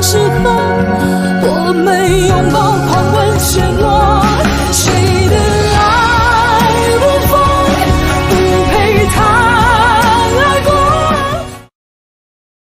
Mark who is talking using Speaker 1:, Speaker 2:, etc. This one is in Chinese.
Speaker 1: 时候我们拥抱